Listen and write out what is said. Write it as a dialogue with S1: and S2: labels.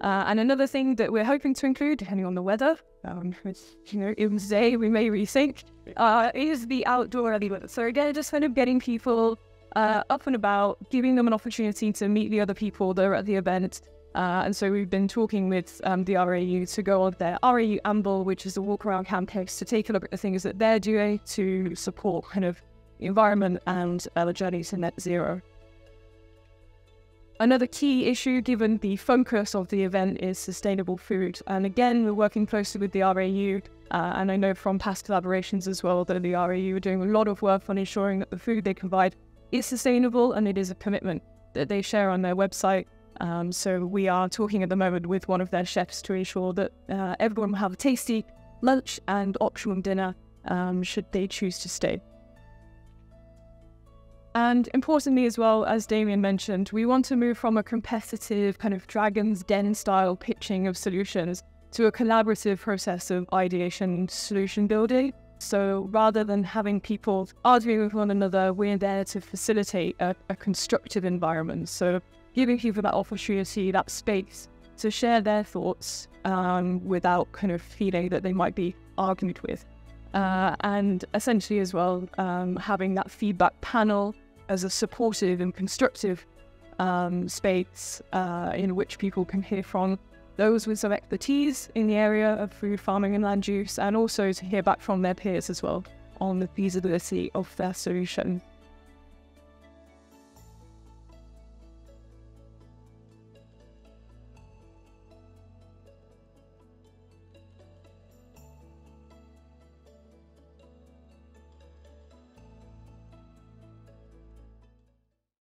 S1: Uh, and another thing that we're hoping to include, depending on the weather, um, which, you know, even today we may rethink, uh, is the outdoor weather. So again, just kind of getting people uh, up and about, giving them an opportunity to meet the other people that are at the event. Uh, and so we've been talking with um, the RAU to go on their RAU Amble, which is a walk around campaign, to take a look at the things that they're doing to support kind of the environment and uh, the journey to net zero. Another key issue, given the focus of the event, is sustainable food. And again, we're working closely with the RAU. Uh, and I know from past collaborations as well that the RAU are doing a lot of work on ensuring that the food they provide is sustainable and it is a commitment that they share on their website. Um, so we are talking at the moment with one of their chefs to ensure that uh, everyone will have a tasty lunch and optional dinner um, should they choose to stay. And importantly, as well, as Damien mentioned, we want to move from a competitive kind of Dragon's Den style pitching of solutions to a collaborative process of ideation and solution building. So rather than having people arguing with one another, we're there to facilitate a, a constructive environment. So giving people that opportunity, that space to share their thoughts um, without kind of feeling that they might be argued with. Uh, and essentially, as well, um, having that feedback panel as a supportive and constructive um, space uh, in which people can hear from those with some expertise in the area of food farming and land use, and also to hear back from their peers as well on the feasibility of their solution.